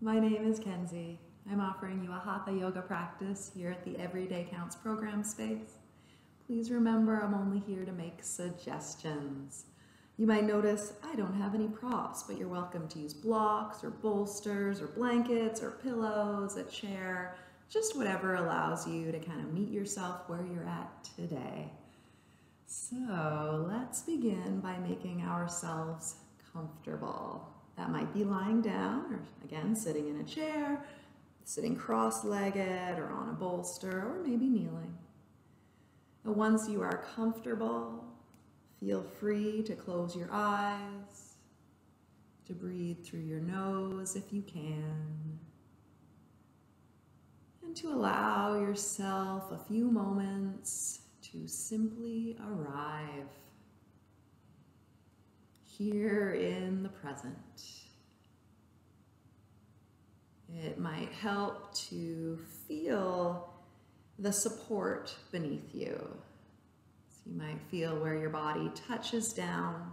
My name is Kenzie. I'm offering you a Hatha yoga practice here at the Every Day Counts program space. Please remember I'm only here to make suggestions. You might notice I don't have any props, but you're welcome to use blocks or bolsters or blankets or pillows, a chair, just whatever allows you to kind of meet yourself where you're at today. So let's begin by making ourselves comfortable. That might be lying down or again, sitting in a chair, sitting cross-legged or on a bolster or maybe kneeling. And once you are comfortable, feel free to close your eyes, to breathe through your nose if you can, and to allow yourself a few moments to simply arrive here in the present. It might help to feel the support beneath you. So you might feel where your body touches down.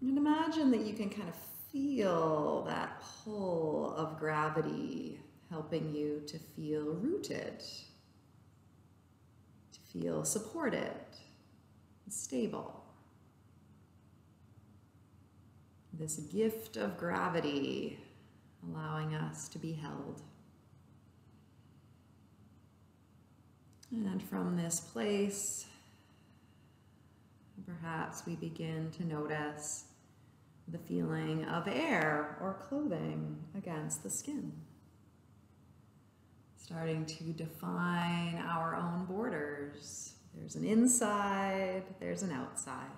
And imagine that you can kind of feel that pull of gravity helping you to feel rooted, to feel supported, stable. This gift of gravity allowing us to be held. And from this place, perhaps we begin to notice the feeling of air or clothing against the skin. Starting to define our own borders. There's an inside, there's an outside.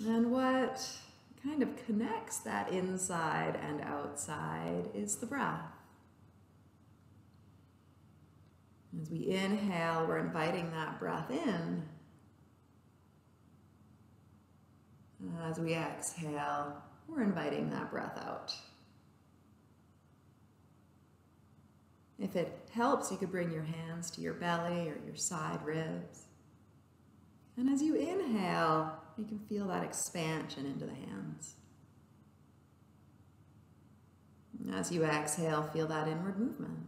And what kind of connects that inside and outside is the breath. As we inhale, we're inviting that breath in. As we exhale, we're inviting that breath out. If it helps, you could bring your hands to your belly or your side ribs. And as you inhale, you can feel that expansion into the hands. As you exhale, feel that inward movement.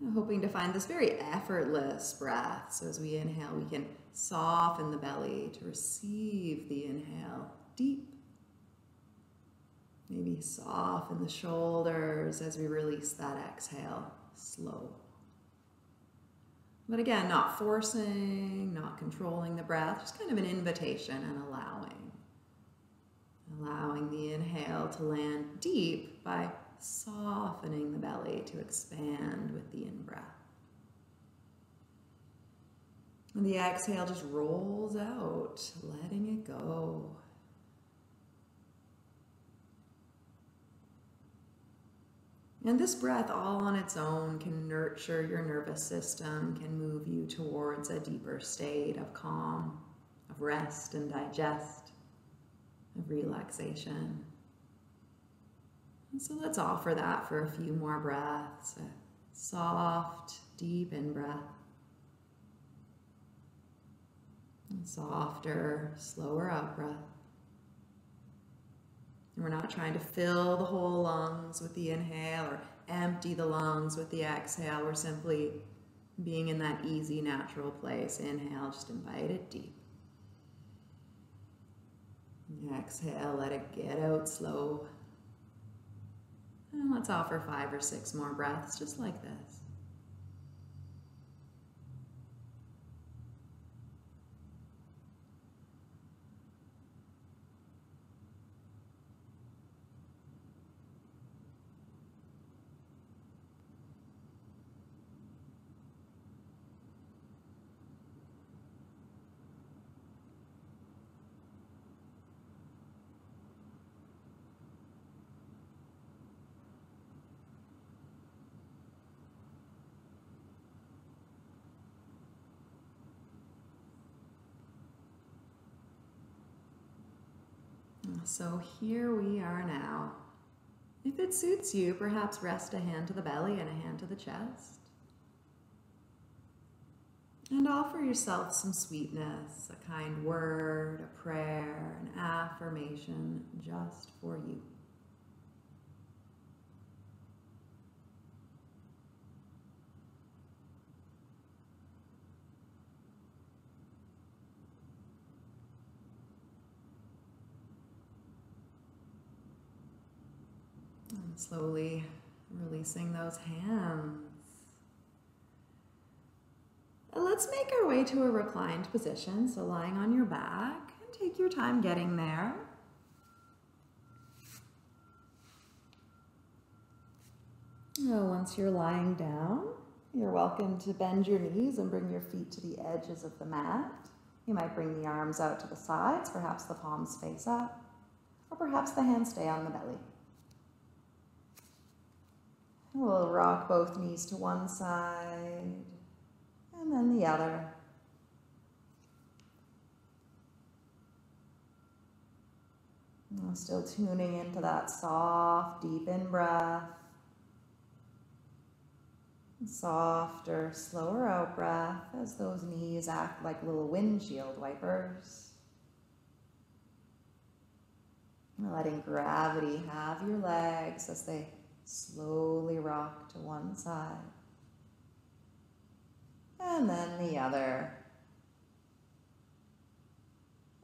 I'm hoping to find this very effortless breath. So as we inhale, we can soften the belly to receive the inhale deep. Maybe soften the shoulders as we release that exhale slow. But again, not forcing, not controlling the breath, just kind of an invitation and allowing. Allowing the inhale to land deep by softening the belly to expand with the in-breath. And the exhale just rolls out, letting it go. And this breath all on its own can nurture your nervous system, can move you towards a deeper state of calm, of rest and digest, of relaxation. And so let's offer that for a few more breaths. A soft, deep in-breath. And softer, slower out-breath. And we're not trying to fill the whole lungs with the inhale or empty the lungs with the exhale. We're simply being in that easy, natural place. Inhale, just invite it deep. Exhale, let it get out slow. And let's offer five or six more breaths just like this. So here we are now. If it suits you, perhaps rest a hand to the belly and a hand to the chest. And offer yourself some sweetness, a kind word, a prayer, an affirmation just for you. And slowly releasing those hands. And let's make our way to a reclined position, so lying on your back, and take your time getting there. Once you're lying down, you're welcome to bend your knees and bring your feet to the edges of the mat. You might bring the arms out to the sides, perhaps the palms face up, or perhaps the hands stay on the belly. We'll rock both knees to one side and then the other. still tuning into that soft, deep in breath. Softer, slower out breath as those knees act like little windshield wipers. Letting gravity have your legs as they Slowly rock to one side. And then the other.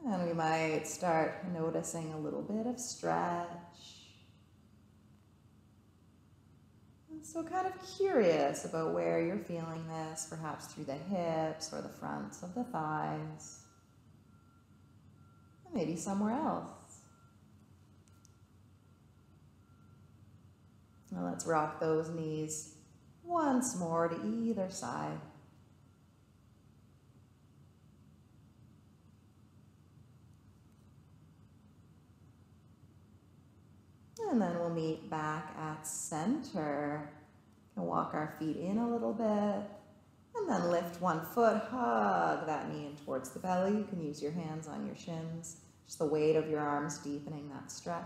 And we might start noticing a little bit of stretch. So kind of curious about where you're feeling this, perhaps through the hips or the fronts of the thighs. maybe somewhere else. Now let's rock those knees once more to either side. And then we'll meet back at center. And walk our feet in a little bit. And then lift one foot, hug that knee in towards the belly. You can use your hands on your shins. Just the weight of your arms deepening that stretch.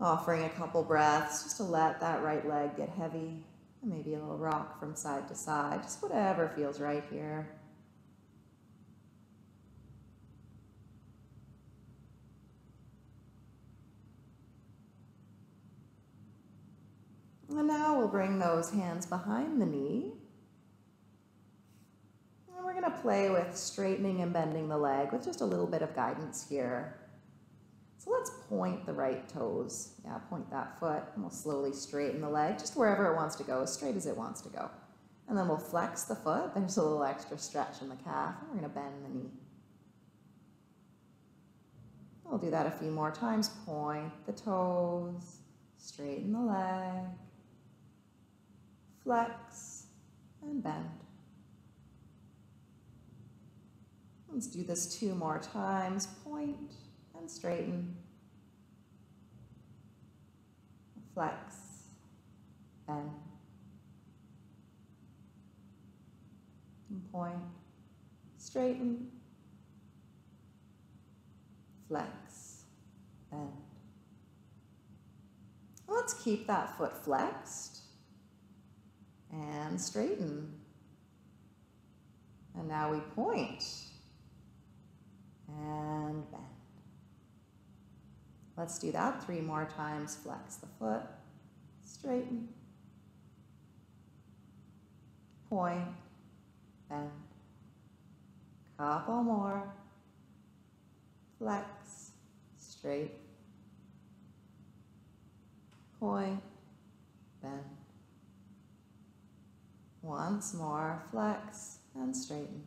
Offering a couple breaths just to let that right leg get heavy. Maybe a little rock from side to side, just whatever feels right here. And now we'll bring those hands behind the knee. And we're going to play with straightening and bending the leg with just a little bit of guidance here. So let's point the right toes. Yeah, point that foot and we'll slowly straighten the leg just wherever it wants to go, as straight as it wants to go. And then we'll flex the foot. There's a little extra stretch in the calf. And we're to bend the knee. We'll do that a few more times. Point the toes, straighten the leg, flex, and bend. Let's do this two more times. Point and straighten, flex, bend, and point, straighten, flex, bend. Let's keep that foot flexed. And straighten. And now we point. And bend. Let's do that three more times. Flex the foot, straighten, point, bend. Couple more. Flex, straight, point, bend. Once more, flex and straighten.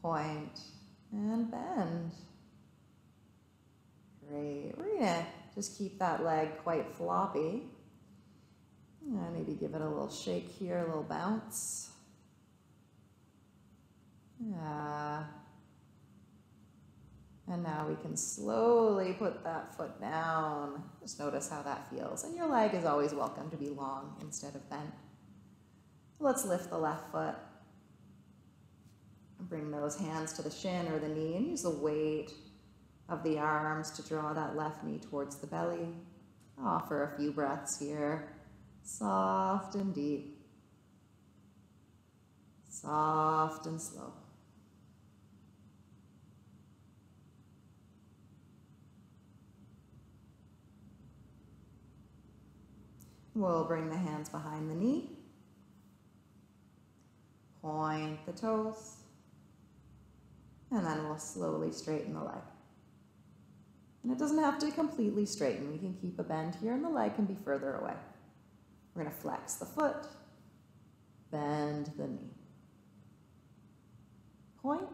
Point and bend. Great. We're going to just keep that leg quite floppy. And maybe give it a little shake here, a little bounce. Yeah. And now we can slowly put that foot down. Just notice how that feels. And your leg is always welcome to be long instead of bent. Let's lift the left foot. And bring those hands to the shin or the knee and use the weight of the arms to draw that left knee towards the belly. Offer a few breaths here. Soft and deep. Soft and slow. We'll bring the hands behind the knee. Point the toes. And then we'll slowly straighten the leg. And it doesn't have to completely straighten. We can keep a bend here and the leg can be further away. We're going to flex the foot, bend the knee. Point,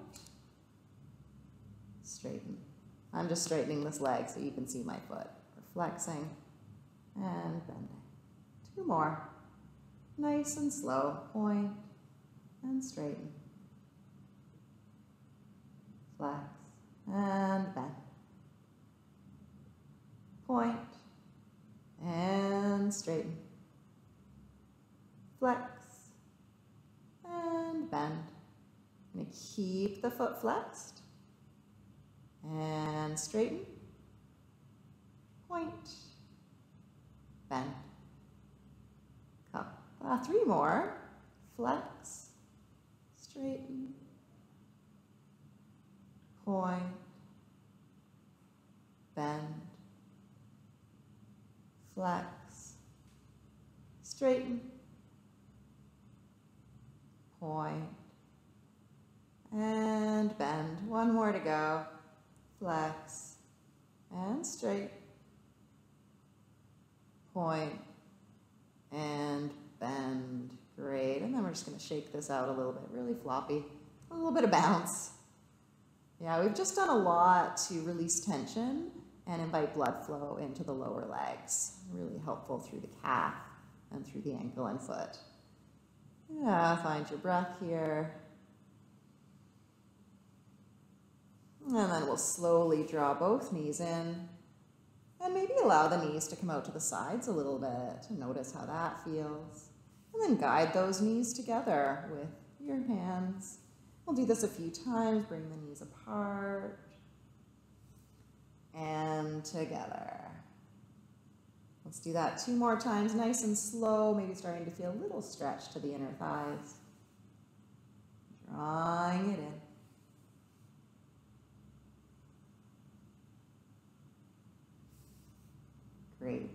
straighten. I'm just straightening this leg so you can see my foot. We're flexing and bending. Two more. Nice and slow. Point and straighten. Flex and bend. Point and straighten. Flex and bend. I'm going to keep the foot flexed and straighten. Point, bend. Uh, three more. Flex, straighten, point, bend, flex, straighten, point, and bend. One more to go. Flex and straight, point, and bend. Great. And then we're just going to shake this out a little bit, really floppy. A little bit of bounce. Yeah, we've just done a lot to release tension and invite blood flow into the lower legs. Really helpful through the calf and through the ankle and foot. Yeah, find your breath here. And then we'll slowly draw both knees in. And maybe allow the knees to come out to the sides a little bit notice how that feels. And then guide those knees together with your hands. We'll do this a few times. Bring the knees apart and together. Let's do that two more times, nice and slow, maybe starting to feel a little stretch to the inner thighs. Drawing it in. Great.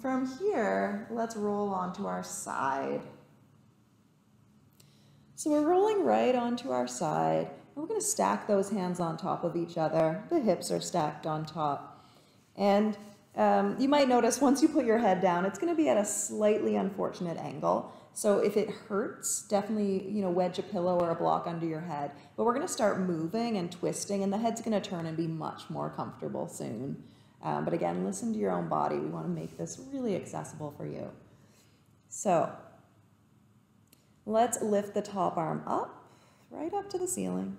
from here, let's roll onto our side. So we're rolling right onto our side. We're going to stack those hands on top of each other. The hips are stacked on top. And um, you might notice once you put your head down, it's going to be at a slightly unfortunate angle. So if it hurts, definitely, you know, wedge a pillow or a block under your head. But we're going to start moving and twisting, and the head's going to turn and be much more comfortable soon. Um, but again, listen to your own body. We want to make this really accessible for you. So let's lift the top arm up, right up to the ceiling.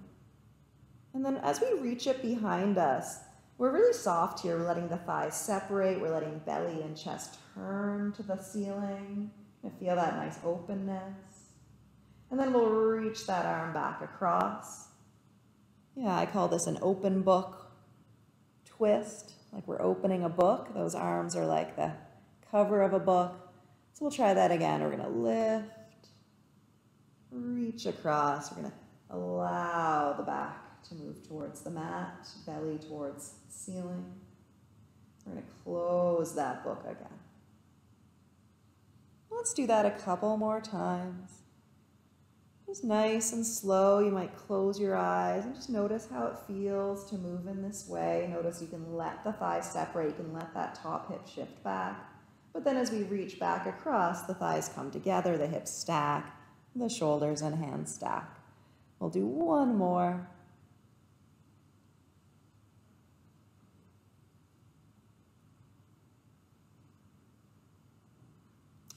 And then as we reach it behind us, we're really soft here. We're letting the thighs separate. We're letting belly and chest turn to the ceiling. And feel that nice openness. And then we'll reach that arm back across. Yeah, I call this an open book twist like we're opening a book. Those arms are like the cover of a book. So we'll try that again. We're going to lift, reach across. We're going to allow the back to move towards the mat, belly towards ceiling. We're going to close that book again. Let's do that a couple more times. Just nice and slow. You might close your eyes and just notice how it feels to move in this way. Notice you can let the thighs separate. You can let that top hip shift back. But then as we reach back across, the thighs come together, the hips stack, the shoulders and hands stack. We'll do one more.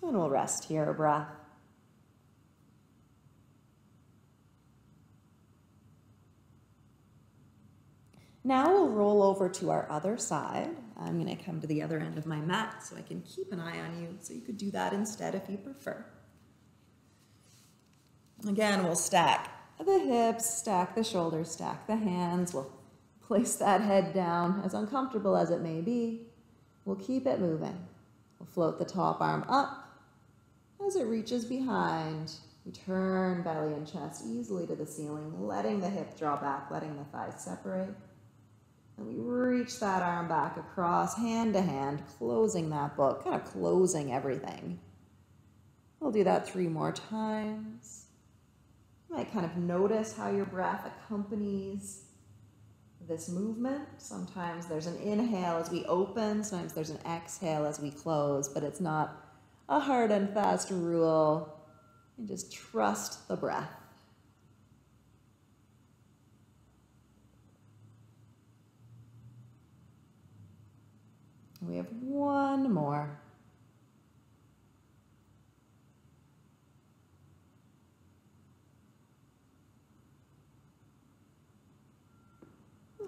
And we'll rest here a breath. Now we'll roll over to our other side. I'm going to come to the other end of my mat so I can keep an eye on you. So you could do that instead if you prefer. Again, we'll stack the hips, stack the shoulders, stack the hands. We'll place that head down, as uncomfortable as it may be. We'll keep it moving. We'll float the top arm up as it reaches behind. We turn belly and chest easily to the ceiling, letting the hip draw back, letting the thighs separate. And we reach that arm back across, hand to hand, closing that book, kind of closing everything. We'll do that three more times. You might kind of notice how your breath accompanies this movement. Sometimes there's an inhale as we open, sometimes there's an exhale as we close, but it's not a hard and fast rule. And just trust the breath. We have one more.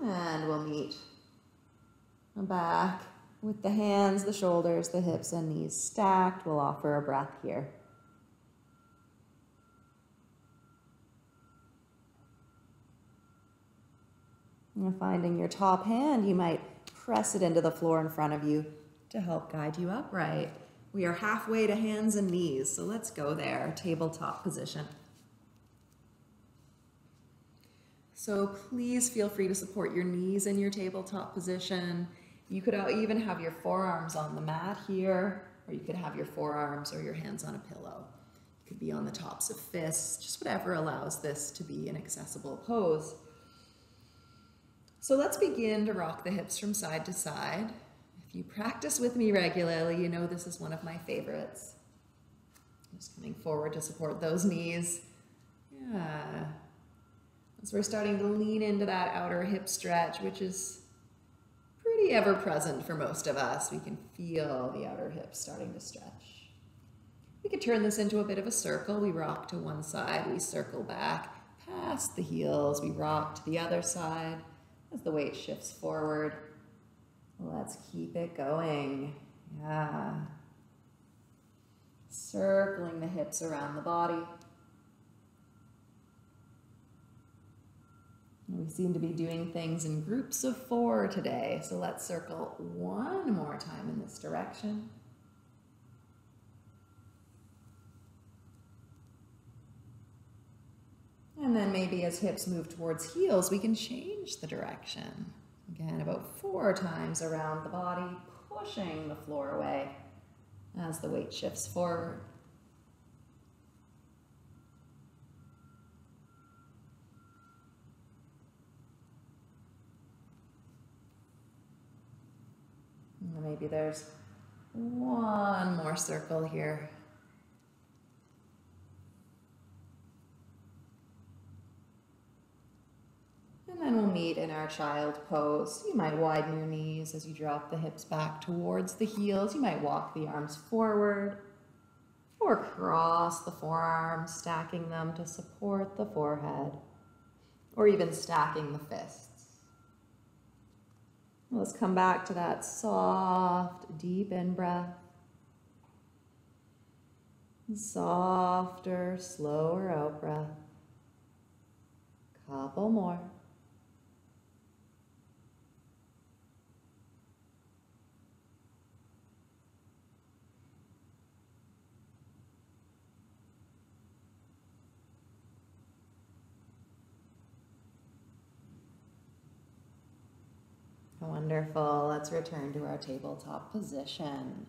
And we'll meet back with the hands, the shoulders, the hips, and knees stacked. We'll offer a breath here. And finding your top hand, you might press it into the floor in front of you to help guide you upright. We are halfway to hands and knees, so let's go there, tabletop position. So please feel free to support your knees in your tabletop position. You could even have your forearms on the mat here, or you could have your forearms or your hands on a pillow. You could be on the tops of fists, just whatever allows this to be an accessible pose. So let's begin to rock the hips from side to side. If you practice with me regularly, you know this is one of my favorites. Just coming forward to support those knees. Yeah. As we're starting to lean into that outer hip stretch, which is pretty ever present for most of us. We can feel the outer hips starting to stretch. We could turn this into a bit of a circle. We rock to one side, we circle back past the heels, we rock to the other side as the weight shifts forward. Let's keep it going. Yeah. Circling the hips around the body. We seem to be doing things in groups of four today, so let's circle one more time in this direction. And then maybe as hips move towards heels, we can change the direction. Again, about four times around the body, pushing the floor away as the weight shifts forward. Maybe there's one more circle here. And then we'll meet in our child pose. You might widen your knees as you drop the hips back towards the heels. You might walk the arms forward or cross the forearms, stacking them to support the forehead, or even stacking the fists. Let's come back to that soft, deep in breath. Softer, slower out breath. Couple more. Wonderful. Let's return to our tabletop position.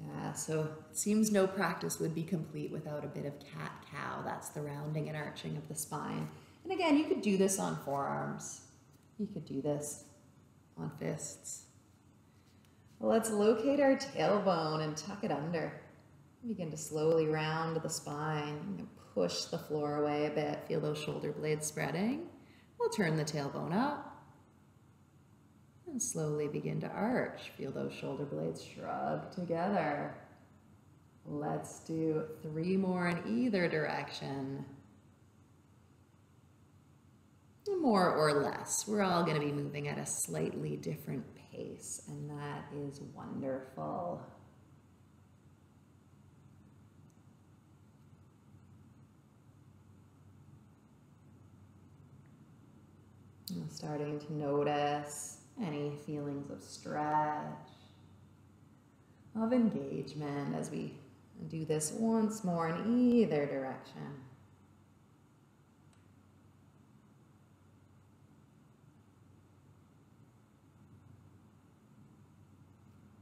Yeah, so it seems no practice would be complete without a bit of cat-cow. That's the rounding and arching of the spine. And again, you could do this on forearms. You could do this on fists. Let's locate our tailbone and tuck it under. Begin to slowly round the spine. Push the floor away a bit. Feel those shoulder blades spreading. We'll turn the tailbone up. And slowly begin to arch. Feel those shoulder blades shrug together. Let's do three more in either direction. More or less. We're all going to be moving at a slightly different pace, and that is wonderful. starting to notice any feelings of stretch, of engagement as we do this once more in either direction.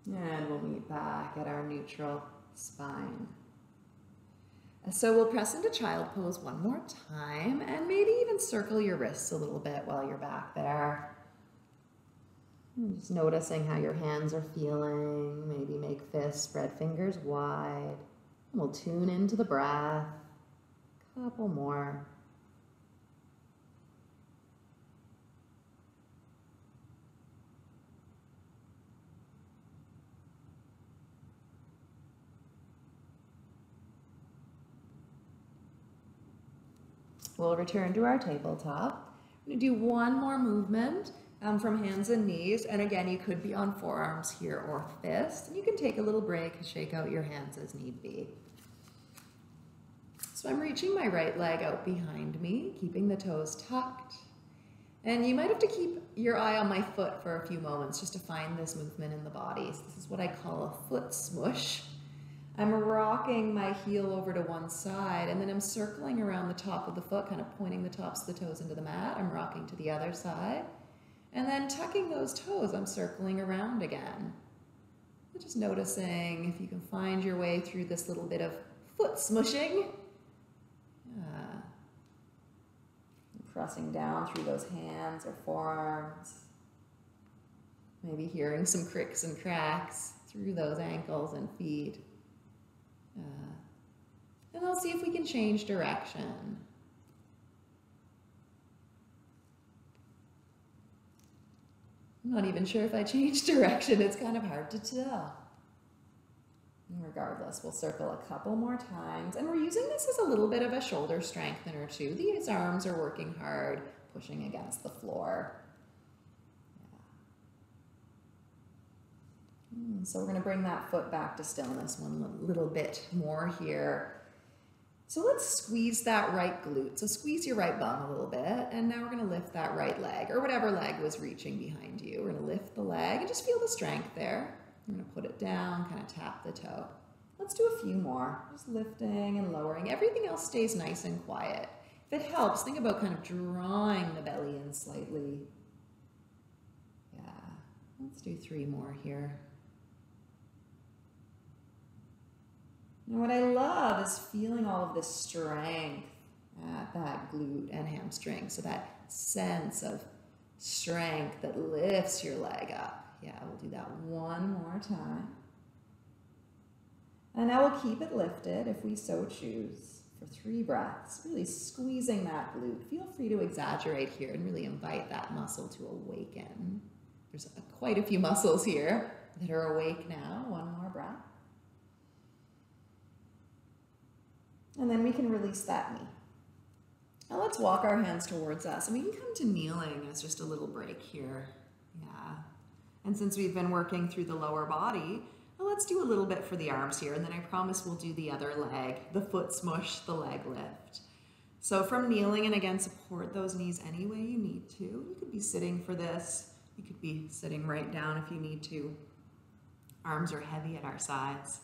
And we'll meet back at our neutral spine. So we'll press into child pose one more time and maybe even circle your wrists a little bit while you're back there. Just noticing how your hands are feeling. Maybe make fists, spread fingers wide. We'll tune into the breath. Couple more. We'll return to our tabletop. Going to do one more movement um, from hands and knees. And again, you could be on forearms here or fists. And you can take a little break, shake out your hands as need be. So I'm reaching my right leg out behind me, keeping the toes tucked. And you might have to keep your eye on my foot for a few moments just to find this movement in the body. So this is what I call a foot smush. I'm rocking my heel over to one side and then I'm circling around the top of the foot, kind of pointing the tops of the toes into the mat. I'm rocking to the other side. And then tucking those toes, I'm circling around again. Just noticing if you can find your way through this little bit of foot smushing. Yeah. Pressing down through those hands or forearms. Maybe hearing some cricks and cracks through those ankles and feet. Uh, and I'll see if we can change direction. I'm not even sure if I changed direction. It's kind of hard to tell. Regardless, we'll circle a couple more times. And we're using this as a little bit of a shoulder strengthener too. These arms are working hard, pushing against the floor. Hmm, so we're going to bring that foot back to stillness one little bit more here. So let's squeeze that right glute. So squeeze your right bum a little bit, and now we're going to lift that right leg, or whatever leg was reaching behind you. We're to lift the leg and just feel the strength there. We're going to put it down, kind of tap the toe. Let's do a few more, just lifting and lowering. Everything else stays nice and quiet. If it helps, think about kind of drawing the belly in slightly. Yeah, let's do three more here. And what I love is feeling all of this strength at that glute and hamstring. So that sense of strength that lifts your leg up. Yeah, we'll do that one more time. And now we'll keep it lifted if we so choose for three breaths, really squeezing that glute. Feel free to exaggerate here and really invite that muscle to awaken. There's quite a few muscles here that are awake now. One more breath. And then we can release that knee. Now let's walk our hands towards us. And we can come to kneeling as just a little break here. Yeah. And since we've been working through the lower body, well, let's do a little bit for the arms here. And then I promise we'll do the other leg, the foot smush, the leg lift. So from kneeling, and again, support those knees any way you need to. You could be sitting for this. You could be sitting right down if you need to. Arms are heavy at our sides.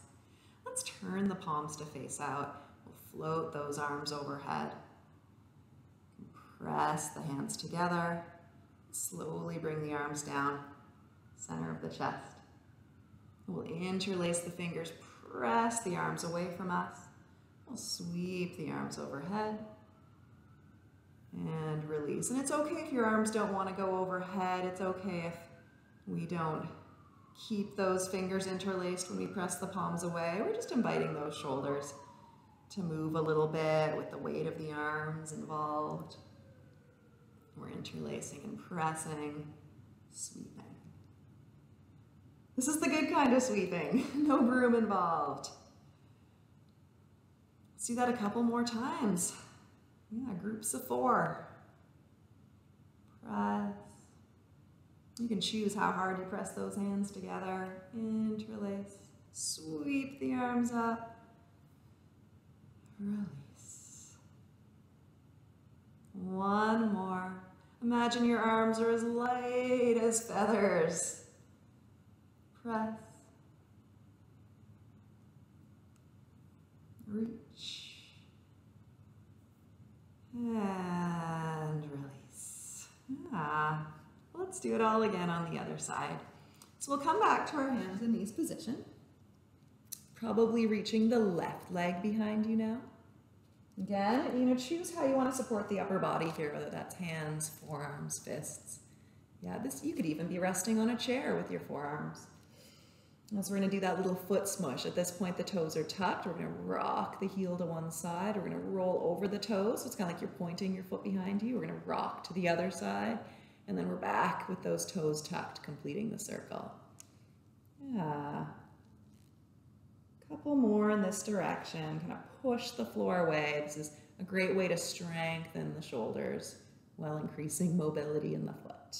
Let's turn the palms to face out float those arms overhead. Press the hands together. Slowly bring the arms down, center of the chest. We'll interlace the fingers, press the arms away from us. We'll sweep the arms overhead and release. And it's okay if your arms don't want to go overhead. It's okay if we don't keep those fingers interlaced when we press the palms away. We're just inviting those shoulders to move a little bit with the weight of the arms involved. We're interlacing and pressing, sweeping. This is the good kind of sweeping, no broom involved. Let's do that a couple more times. Yeah, groups of four. Press. You can choose how hard you press those hands together. Interlace. Sweep the arms up. Release. One more. Imagine your arms are as light as feathers. Press. Reach. And release. Ah. Let's do it all again on the other side. So we'll come back to our hands and knees position. Probably reaching the left leg behind you now. Again, you know, choose how you want to support the upper body here, whether that's hands, forearms, fists. Yeah, this you could even be resting on a chair with your forearms. As we're going to do that little foot smush. At this point, the toes are tucked. We're going to rock the heel to one side. We're going to roll over the toes. So it's kind of like you're pointing your foot behind you. We're going to rock to the other side. And then we're back with those toes tucked, completing the circle. Yeah. Couple more in this direction. Kind of push the floor away. This is a great way to strengthen the shoulders while increasing mobility in the foot.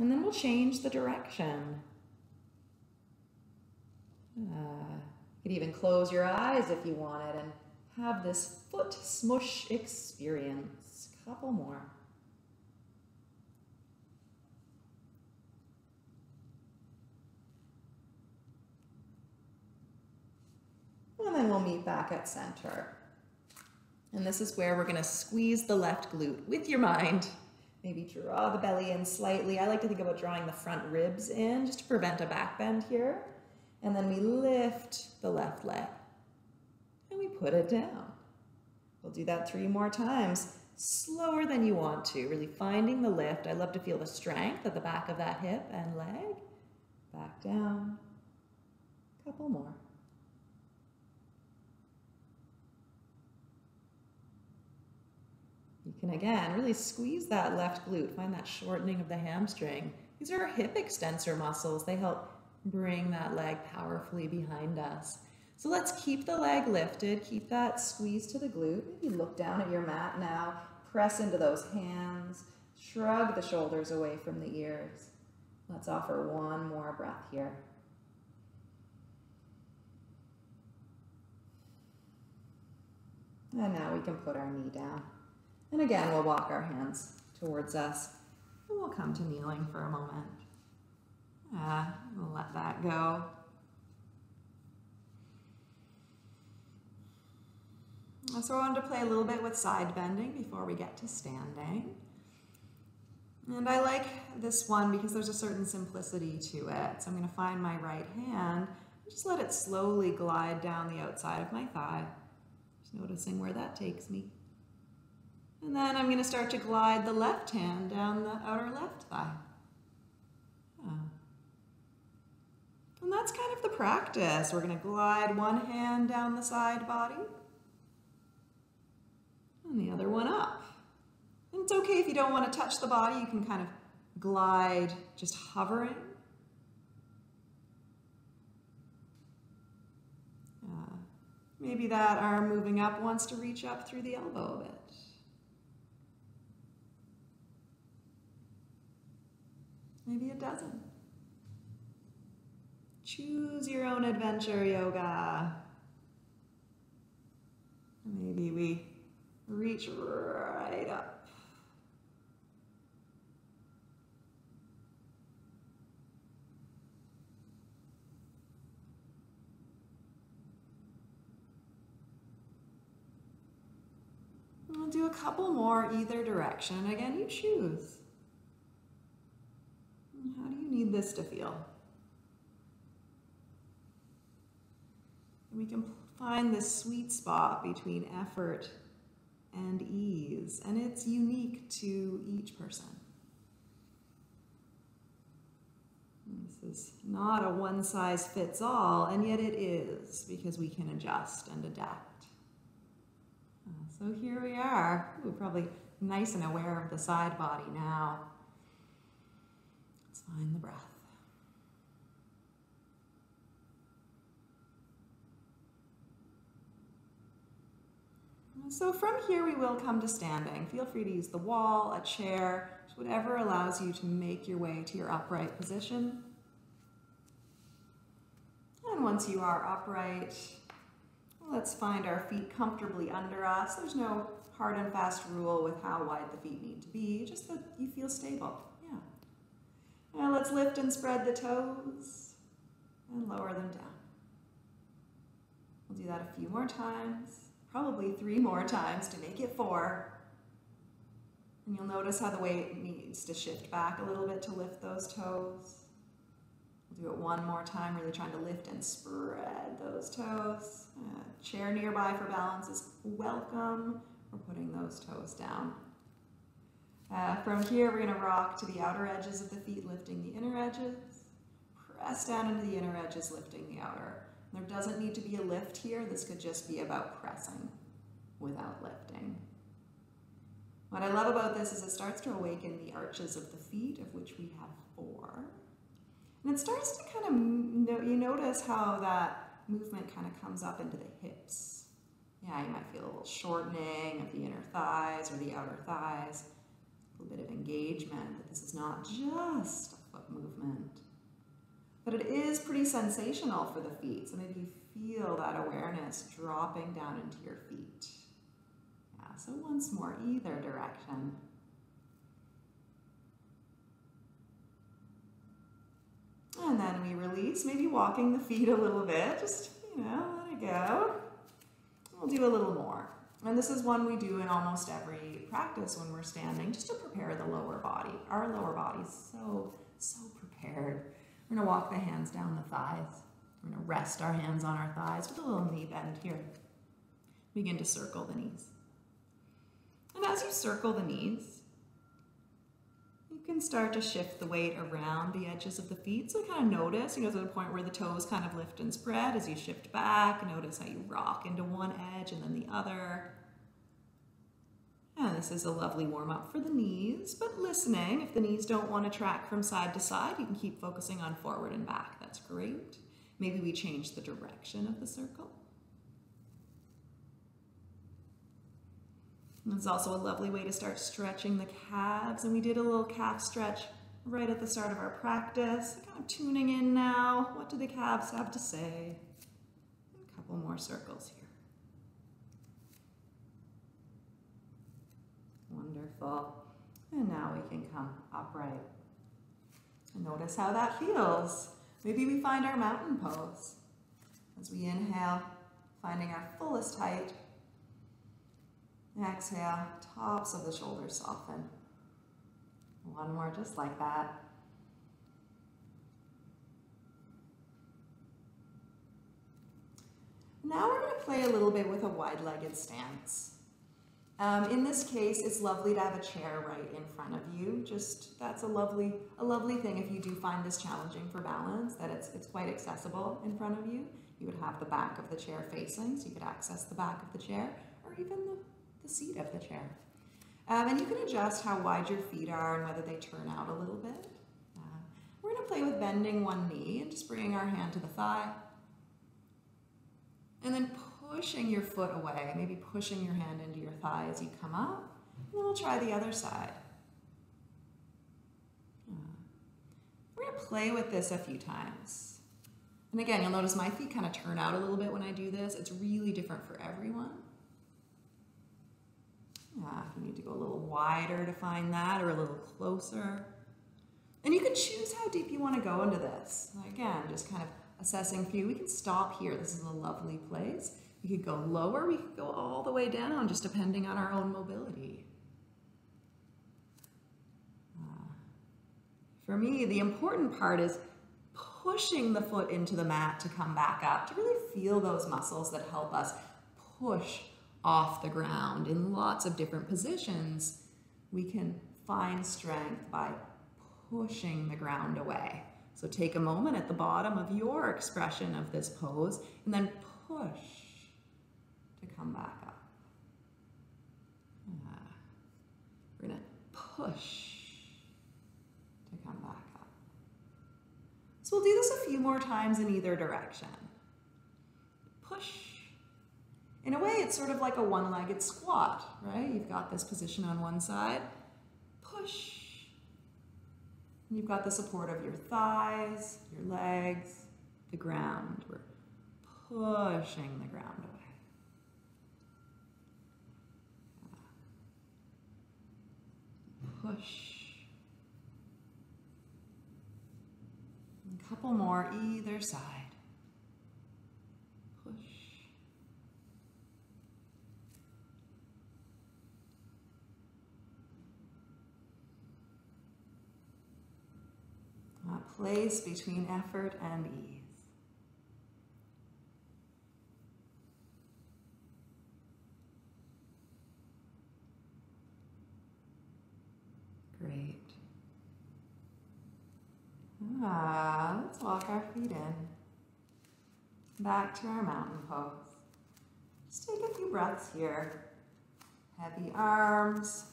And then we'll change the direction. Uh, you could even close your eyes if you wanted and have this foot smush experience. Couple more. And then we'll meet back at center. And this is where we're going to squeeze the left glute with your mind. Maybe draw the belly in slightly. I like to think about drawing the front ribs in just to prevent a back bend here. And then we lift the left leg and we put it down. We'll do that three more times, slower than you want to, really finding the lift. I love to feel the strength at the back of that hip and leg. Back down. Couple more. Can again really squeeze that left glute, find that shortening of the hamstring. These are our hip extensor muscles. They help bring that leg powerfully behind us. So let's keep the leg lifted, keep that squeeze to the glute. Maybe look down at your mat now, press into those hands, shrug the shoulders away from the ears. Let's offer one more breath here. And now we can put our knee down. And again, we'll walk our hands towards us and we'll come to kneeling for a moment. Uh, we'll let that go. So I wanted to play a little bit with side bending before we get to standing. And I like this one because there's a certain simplicity to it. So I'm going to find my right hand and just let it slowly glide down the outside of my thigh. Just noticing where that takes me. And then I'm going to start to glide the left hand down the outer left thigh. And that's kind of the practice. We're going to glide one hand down the side body and the other one up. And it's okay if you don't want to touch the body, you can kind of glide just hovering. Uh, maybe that arm moving up wants to reach up through the elbow a bit. Maybe it doesn't. Choose your own adventure, yoga. Maybe we reach right up. We'll do a couple more either direction. Again, you choose. How do you need this to feel? we can find this sweet spot between effort and ease, and it's unique to each person. This is not a one size fits all, and yet it is because we can adjust and adapt. Uh, so here we are. We're probably nice and aware of the side body now. Find the breath. So from here we will come to standing. Feel free to use the wall, a chair, whatever allows you to make your way to your upright position. And once you are upright, Let's find our feet comfortably under us. There's no hard and fast rule with how wide the feet need to be, just that you feel stable. Now let's lift and spread the toes and lower them down. We'll do that a few more times, probably three more times to make it four. And you'll notice how the weight needs to shift back a little bit to lift those toes. We'll do it one more time, really trying to lift and spread those toes. Uh, chair nearby for balance is welcome. We're putting those toes down. Uh, from here, we're going to rock to the outer edges of the feet, lifting the inner edges. Press down into the inner edges, lifting the outer. There doesn't need to be a lift here. This could just be about pressing without lifting. What I love about this is it starts to awaken the arches of the feet, of which we have four. And it starts to kind of, you notice how that movement kind of comes up into the hips. Yeah, you might feel a little shortening of the inner thighs or the outer thighs, a bit of engagement, that this is not just a foot movement. But it is pretty sensational for the feet, so maybe you feel that awareness dropping down into your feet. Yeah, so once more, either direction. And then we release, maybe walking the feet a little bit, just, you know, let it go. We'll do a little more. And this is one we do in almost every practice when we're standing, just to prepare the lower body. Our lower body's so, so prepared. We're gonna walk the hands down the thighs. We're gonna rest our hands on our thighs with a little knee bend here. Begin to circle the knees. And as you circle the knees, can start to shift the weight around the edges of the feet. So kind of notice, you know, to the point where the toes kind of lift and spread as you shift back. Notice how you rock into one edge and then the other. And this is a lovely warm up for the knees, but listening, if the knees don't want to track from side to side, you can keep focusing on forward and back. That's great. Maybe we change the direction of the circle. It's also a lovely way to start stretching the calves. And we did a little calf stretch right at the start of our practice. Kind of tuning in now. What do the calves have to say? A couple more circles here. Wonderful. And now we can come upright. And notice how that feels. Maybe we find our mountain pose. As we inhale, finding our fullest height Exhale, tops of the shoulders soften. One more just like that. Now we're going to play a little bit with a wide-legged stance. Um, in this case, it's lovely to have a chair right in front of you. Just that's a lovely, a lovely thing if you do find this challenging for balance, that it's, it's quite accessible in front of you. You would have the back of the chair facing, so you could access the back of the chair, or even the the seat of the chair. Um, and you can adjust how wide your feet are and whether they turn out a little bit. Uh, we're going to play with bending one knee and just bringing our hand to the thigh. And then pushing your foot away, maybe pushing your hand into your thigh as you come up. And then we'll try the other side. Uh, we're going to play with this a few times. And again, you'll notice my feet kind of turn out a little bit when I do this. It's really different for everyone. If you need to go a little wider to find that or a little closer. And you can choose how deep you want to go into this. Again, just kind of assessing for you. We can stop here. This is a lovely place. We could go lower. We could go all the way down, just depending on our own mobility. Uh, for me, the important part is pushing the foot into the mat to come back up, to really feel those muscles that help us push off the ground in lots of different positions, we can find strength by pushing the ground away. So take a moment at the bottom of your expression of this pose and then push to come back up. Uh, we're to push to come back up. So we'll do this a few more times in either direction. Push in a way, it's sort of like a one-legged squat, right? You've got this position on one side, push. You've got the support of your thighs, your legs, the ground. We're pushing the ground away. Push. A couple more either side. A place between effort and ease. Great. Ah, let's walk our feet in. Back to our mountain pose. Just take a few breaths here. Heavy arms,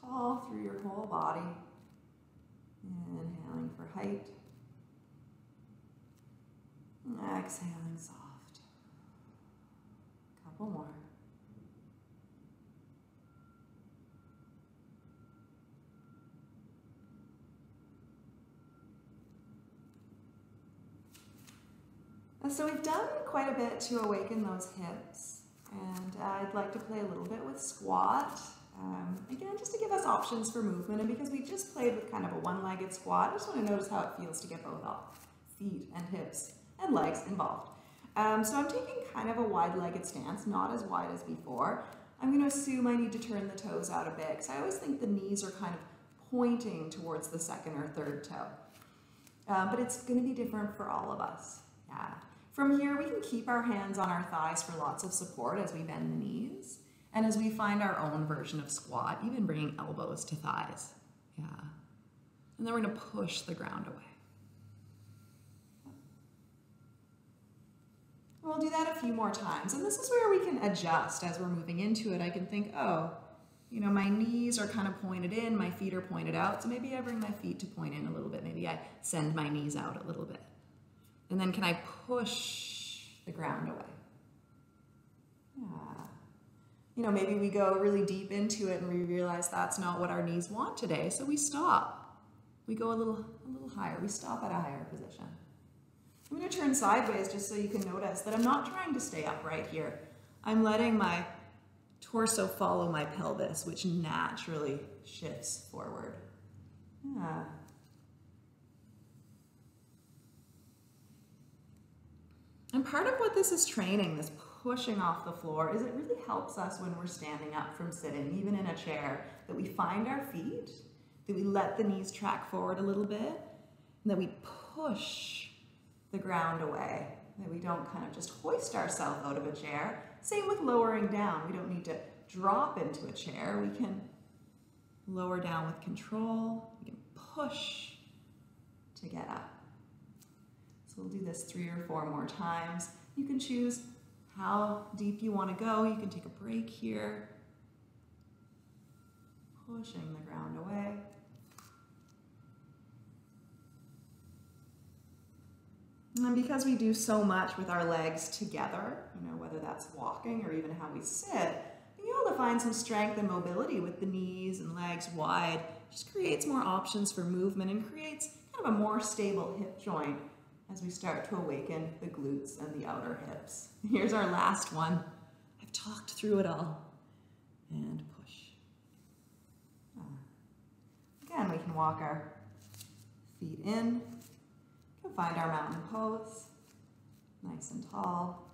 tall through your whole body. Inhaling for height. Exhaling soft. Couple more. Uh, so we've done quite a bit to awaken those hips. And I'd like to play a little bit with squat. Um, again, just to give us options for movement. And because we just played with kind of a one-legged squat, I just want to notice how it feels to get both feet and hips and legs involved. Um, so I'm taking kind of a wide-legged stance, not as wide as before. I'm going to assume I need to turn the toes out a bit because I always think the knees are kind of pointing towards the second or third toe. Um, but it's going to be different for all of us. Yeah. From here, we can keep our hands on our thighs for lots of support as we bend the knees. And as we find our own version of squat, even bringing elbows to thighs. Yeah. And then we're gonna push the ground away. We'll do that a few more times. And this is where we can adjust as we're moving into it. I can think, oh, you know, my knees are kind of pointed in, my feet are pointed out. So maybe I bring my feet to point in a little bit. Maybe I send my knees out a little bit. And then can I push the ground away? Yeah. You know, maybe we go really deep into it and we realize that's not what our knees want today, so we stop. We go a little, a little higher. We stop at a higher position. I'm going to turn sideways just so you can notice that I'm not trying to stay upright here. I'm letting my torso follow my pelvis, which naturally shifts forward. Yeah. And part of what this is training, this pushing off the floor, is it really helps us when we're standing up from sitting, even in a chair, that we find our feet, that we let the knees track forward a little bit, and that we push the ground away, that we don't kind of just hoist ourselves out of a chair. Same with lowering down. We don't need to drop into a chair. We can lower down with control. We can push to get up. So we'll do this three or four more times. You can choose how deep you want to go. You can take a break here. Pushing the ground away. And because we do so much with our legs together, you know, whether that's walking or even how we sit, being able to find some strength and mobility with the knees and legs wide just creates more options for movement and creates kind of a more stable hip joint as we start to awaken the glutes and the outer hips. Here's our last one. I've talked through it all. And push. Ah. Again, we can walk our feet in. We can find our mountain pose. Nice and tall.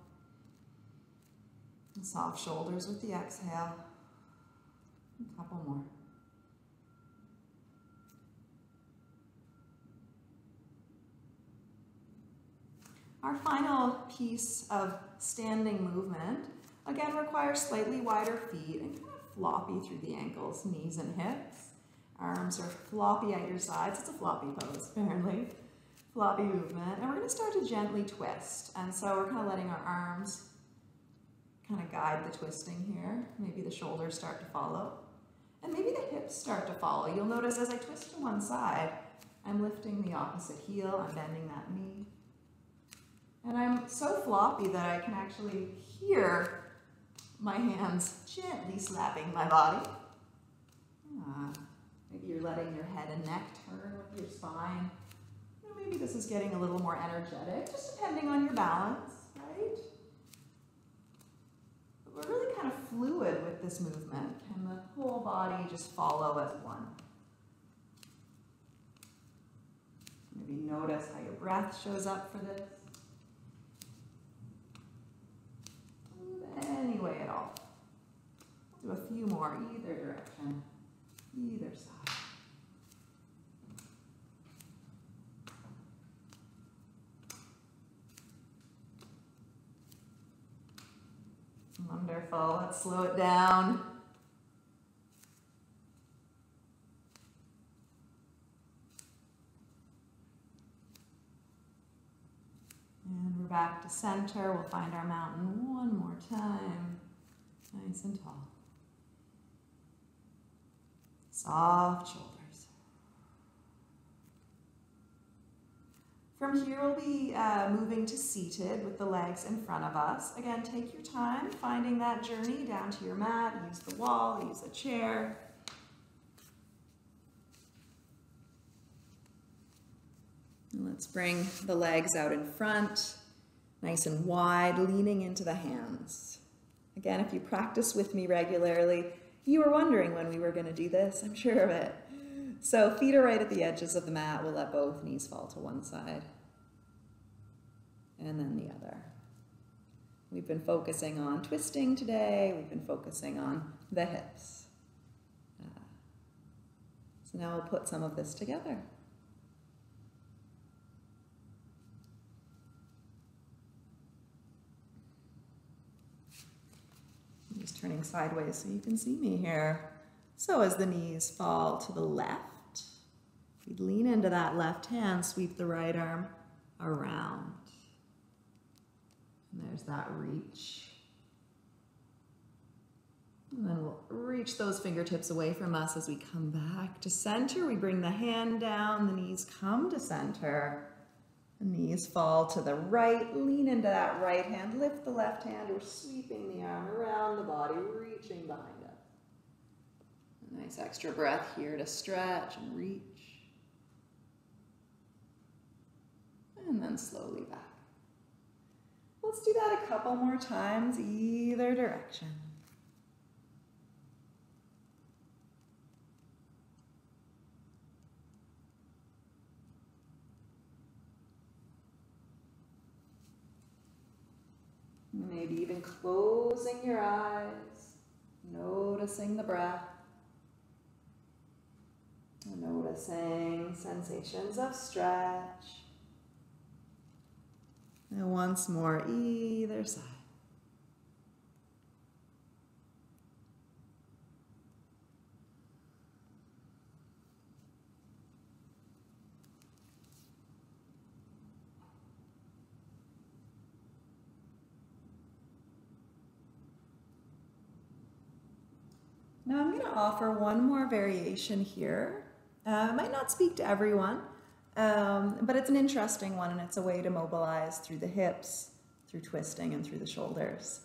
And soft shoulders with the exhale. A couple more. Our final piece of standing movement, again, requires slightly wider feet and kind of floppy through the ankles, knees and hips. Arms are floppy at your sides. It's a floppy pose, apparently. Floppy movement. And we're going to start to gently twist. And so we're kind of letting our arms kind of guide the twisting here. Maybe the shoulders start to follow. And maybe the hips start to follow. You'll notice as I twist to one side, I'm lifting the opposite heel, I'm bending that knee. And I'm so floppy that I can actually hear my hands gently slapping my body. Ah, maybe you're letting your head and neck turn with your spine. You know, maybe this is getting a little more energetic, just depending on your balance, right? But we're really kind of fluid with this movement. Can the whole body just follow as one? Maybe notice how your breath shows up for this. Any way at all. Do a few more either direction, either side. Wonderful. Let's slow it down. And we're back to center. We'll find our mountain one more time. Nice and tall. Soft shoulders. From here, we'll be uh, moving to seated with the legs in front of us. Again, take your time finding that journey down to your mat. Use the wall, use a chair. Let's bring the legs out in front, nice and wide, leaning into the hands. Again, if you practice with me regularly, you were wondering when we were going to do this, I'm sure of it. So feet are right at the edges of the mat. We'll let both knees fall to one side and then the other. We've been focusing on twisting today. We've been focusing on the hips. Uh, so now we'll put some of this together. Just turning sideways so you can see me here. So as the knees fall to the left, we lean into that left hand, sweep the right arm around. And there's that reach. And then we'll reach those fingertips away from us as we come back to center. We bring the hand down, the knees come to center. Knees fall to the right, lean into that right hand, lift the left hand, we're sweeping the arm around the body, reaching behind us. Nice extra breath here to stretch and reach. And then slowly back. Let's do that a couple more times, either direction. Maybe even closing your eyes, noticing the breath. Noticing sensations of stretch. And once more, either side. Now I'm going to offer one more variation here uh, might not speak to everyone, um, but it's an interesting one and it's a way to mobilize through the hips, through twisting, and through the shoulders.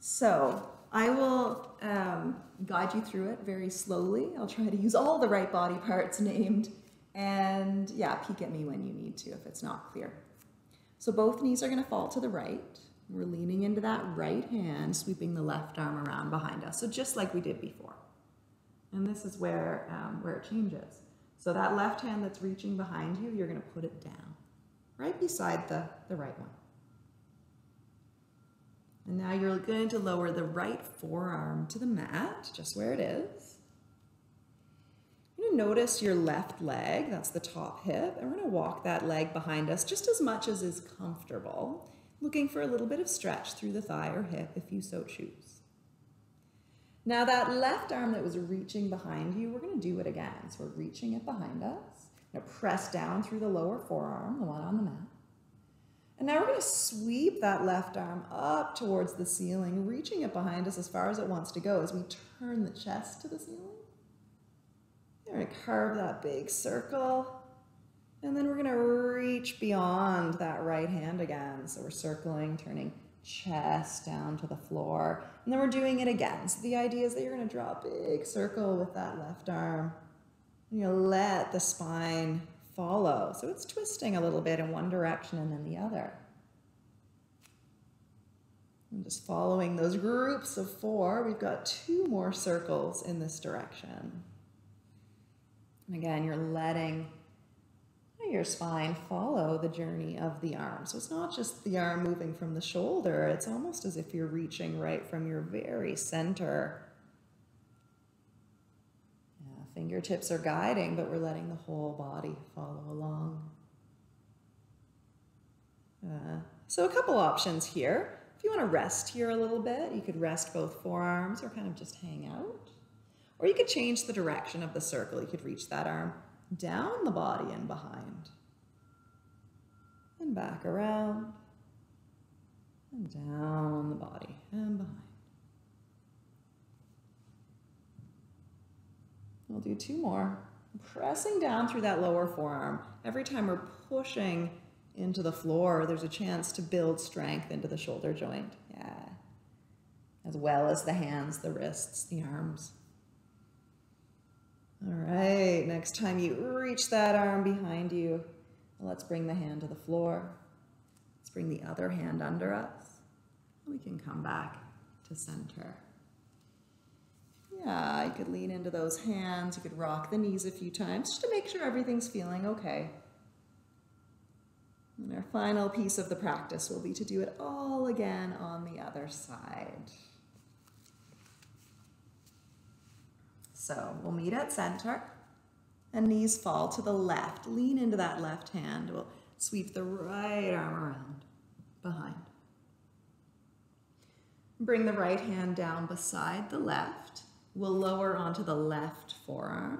So I will um, guide you through it very slowly. I'll try to use all the right body parts named and yeah, peek at me when you need to if it's not clear. So both knees are going to fall to the right. We're leaning into that right hand, sweeping the left arm around behind us. So just like we did before. And this is where, um, where it changes. So that left hand that's reaching behind you, you're going to put it down right beside the, the right one. And now you're going to lower the right forearm to the mat, just where it is. You're to notice your left leg, that's the top hip, and we're to walk that leg behind us just as much as is comfortable, looking for a little bit of stretch through the thigh or hip if you so choose. Now that left arm that was reaching behind you, we're going to do it again. So we're reaching it behind us. Now press down through the lower forearm, the one on the mat. And now we're to sweep that left arm up towards the ceiling, reaching it behind us as far as it wants to go as we turn the chest to the ceiling. We're to carve that big circle. And then we're going to reach beyond that right hand again. So we're circling, turning chest down to the floor. And then we're doing it again. So the idea is that you're going to draw a big circle with that left arm. And you'll let the spine follow. So it's twisting a little bit in one direction and then the other. And just following those groups of four, we've got two more circles in this direction. And again, you're letting your spine follow the journey of the arm. So it's not just the arm moving from the shoulder, it's almost as if you're reaching right from your very center. Yeah, fingertips are guiding, but we're letting the whole body follow along. Uh, so, a couple options here. If you want to rest here a little bit, you could rest both forearms or kind of just hang out. Or you could change the direction of the circle. You could reach that arm down the body and behind. And back around. And down the body and behind. We'll do two more. Pressing down through that lower forearm. Every time we're pushing into the floor, there's a chance to build strength into the shoulder joint. Yeah. As well as the hands, the wrists, the arms. All right, next time you reach that arm behind you, let's bring the hand to the floor. Let's bring the other hand under us. We can come back to center. Yeah, you could lean into those hands. You could rock the knees a few times just to make sure everything's feeling okay. And our final piece of the practice will be to do it all again on the other side. So we'll meet at center and knees fall to the left. Lean into that left hand. We'll sweep the right arm around behind. Bring the right hand down beside the left. We'll lower onto the left forearm.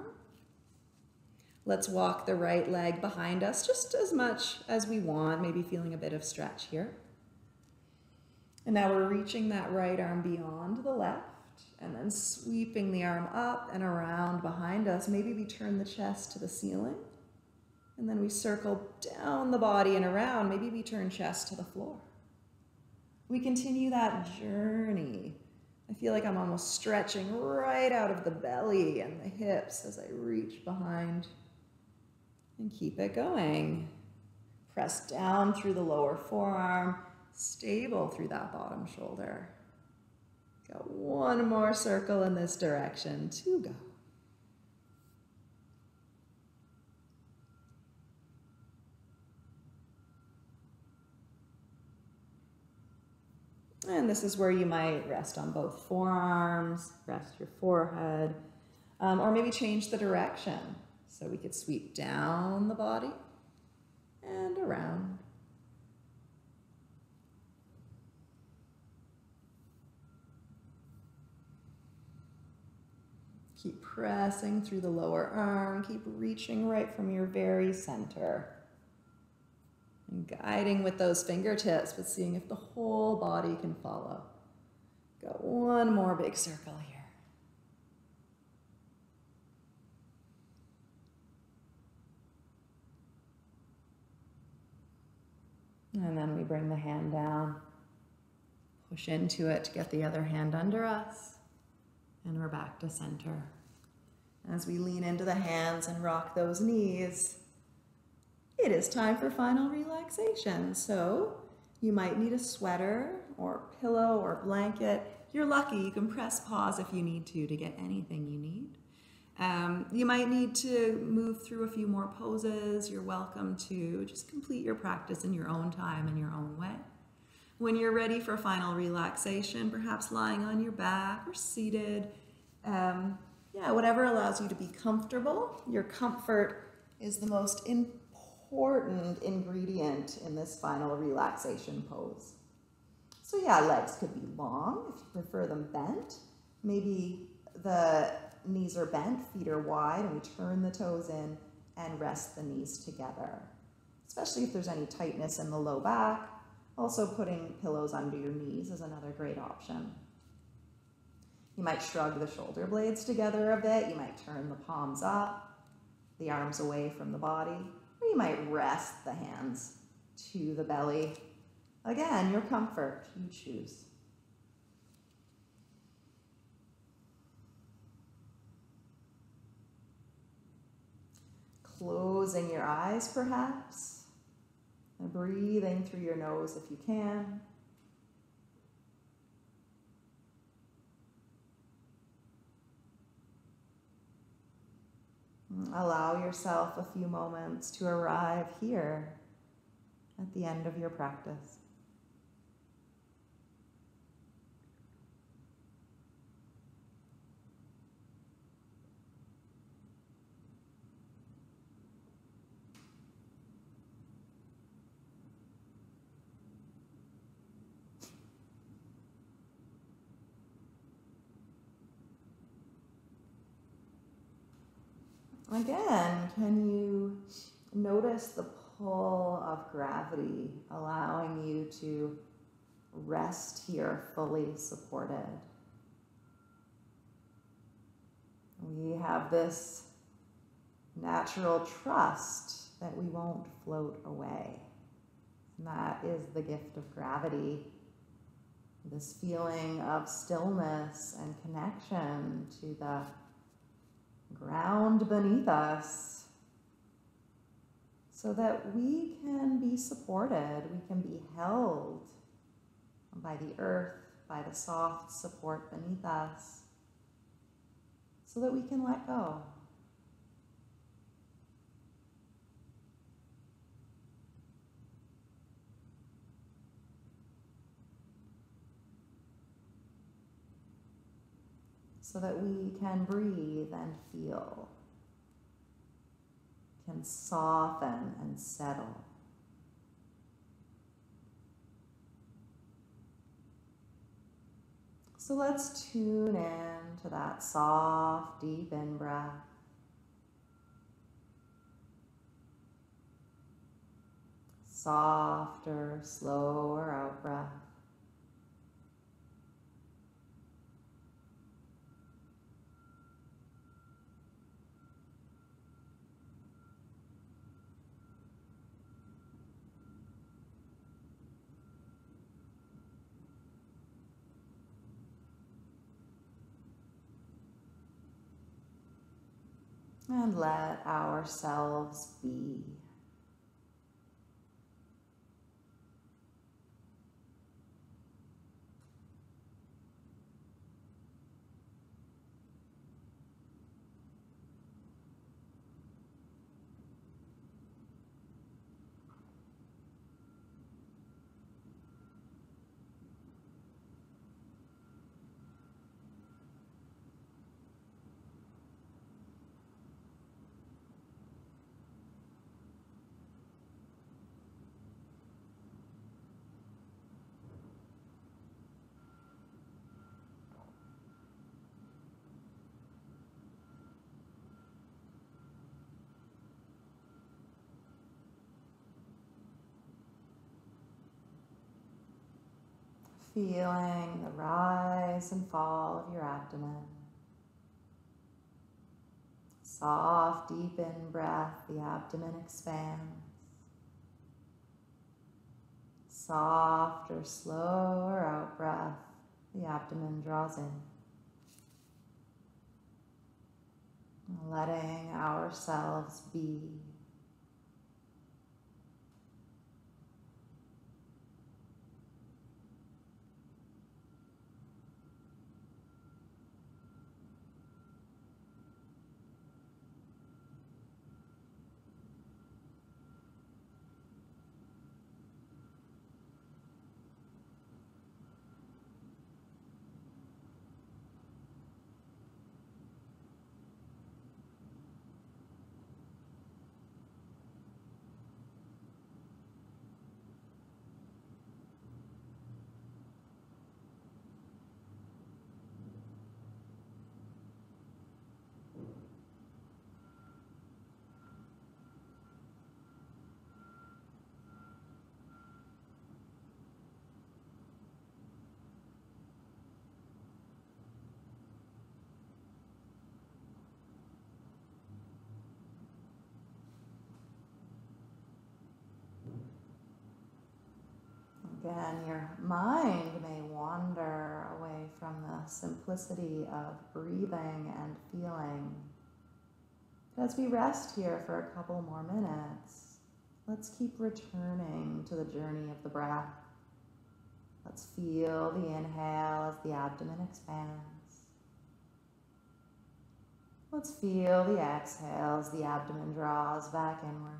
Let's walk the right leg behind us just as much as we want, maybe feeling a bit of stretch here. And now we're reaching that right arm beyond the left and then sweeping the arm up and around behind us. Maybe we turn the chest to the ceiling. And then we circle down the body and around. Maybe we turn chest to the floor. We continue that journey. I feel like I'm almost stretching right out of the belly and the hips as I reach behind. And keep it going. Press down through the lower forearm, stable through that bottom shoulder. Got one more circle in this direction to go. And this is where you might rest on both forearms, rest your forehead, um, or maybe change the direction. So we could sweep down the body and around. Keep pressing through the lower arm. Keep reaching right from your very center. And guiding with those fingertips, but seeing if the whole body can follow. Got one more big circle here. And then we bring the hand down, push into it to get the other hand under us. And we're back to center. As we lean into the hands and rock those knees, it is time for final relaxation. So you might need a sweater or pillow or blanket. You're lucky, you can press pause if you need to to get anything you need. Um, you might need to move through a few more poses. You're welcome to just complete your practice in your own time, in your own way. When you're ready for final relaxation, perhaps lying on your back or seated, um, yeah, whatever allows you to be comfortable. Your comfort is the most important ingredient in this final relaxation pose. So yeah, legs could be long if you prefer them bent. Maybe the knees are bent, feet are wide, and we turn the toes in and rest the knees together. Especially if there's any tightness in the low back, also, putting pillows under your knees is another great option. You might shrug the shoulder blades together a bit. You might turn the palms up, the arms away from the body, or you might rest the hands to the belly. Again, your comfort, you choose. Closing your eyes, perhaps. And breathing through your nose if you can. Allow yourself a few moments to arrive here at the end of your practice. Again, can you notice the pull of gravity allowing you to rest here fully supported? We have this natural trust that we won't float away. And that is the gift of gravity. This feeling of stillness and connection to the ground beneath us so that we can be supported, we can be held by the earth, by the soft support beneath us, so that we can let go. So that we can breathe and feel, can soften and settle. So let's tune in to that soft, deep in breath. Softer, slower out breath. And let ourselves be. Feeling the rise and fall of your abdomen. Soft, deep in breath, the abdomen expands. Softer, slower out breath, the abdomen draws in. Letting ourselves be Again, your mind may wander away from the simplicity of breathing and feeling. As we rest here for a couple more minutes, let's keep returning to the journey of the breath. Let's feel the inhale as the abdomen expands. Let's feel the exhales, the abdomen draws back inward.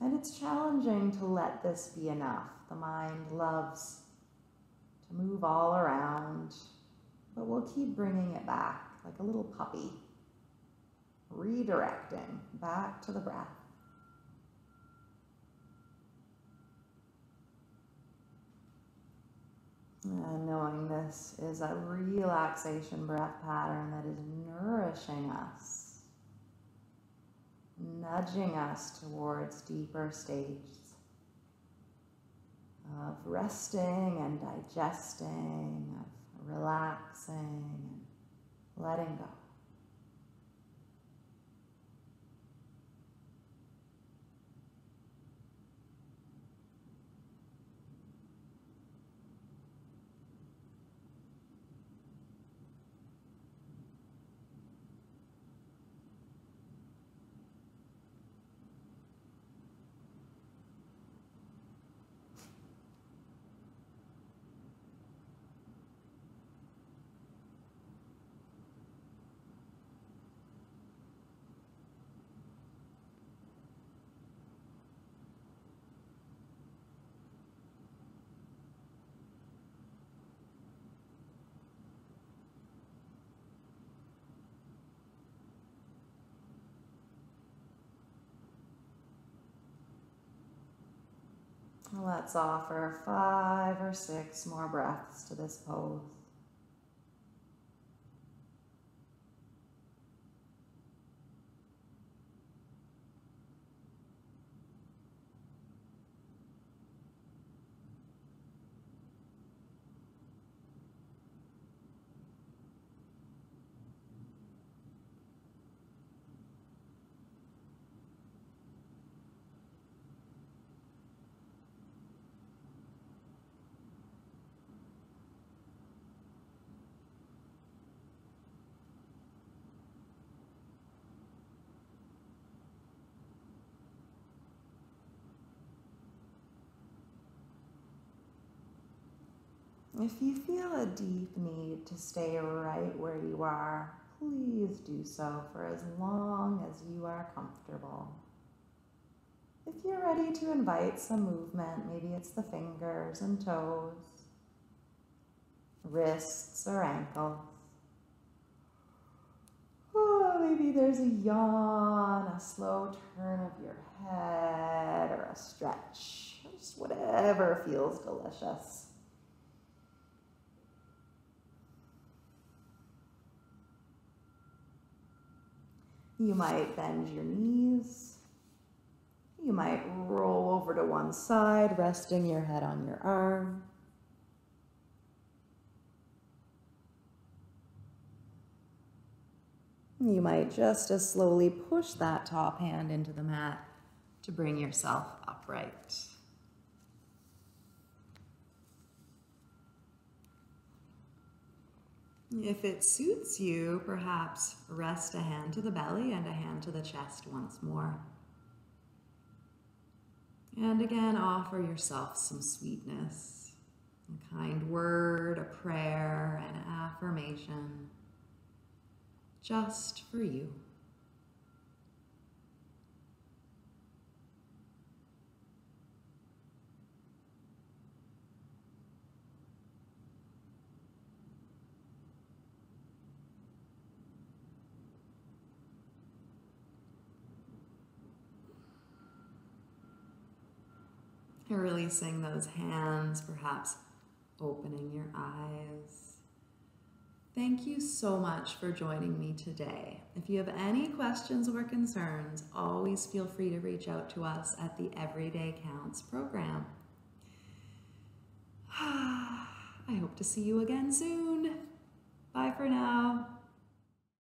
And it's challenging to let this be enough. The mind loves to move all around, but we'll keep bringing it back like a little puppy, redirecting back to the breath. And knowing this is a relaxation breath pattern that is nourishing us, nudging us towards deeper states of resting and digesting, of relaxing and letting go. Let's offer five or six more breaths to this pose. If you feel a deep need to stay right where you are, please do so for as long as you are comfortable. If you're ready to invite some movement, maybe it's the fingers and toes, wrists or ankles. Oh, maybe there's a yawn, a slow turn of your head, or a stretch, just whatever feels delicious. You might bend your knees. You might roll over to one side, resting your head on your arm. You might just as slowly push that top hand into the mat to bring yourself upright. If it suits you, perhaps rest a hand to the belly and a hand to the chest once more. And again, offer yourself some sweetness, a kind word, a prayer, an affirmation, just for you. Releasing those hands, perhaps opening your eyes. Thank you so much for joining me today. If you have any questions or concerns, always feel free to reach out to us at the Every Day Counts program. I hope to see you again soon. Bye for now.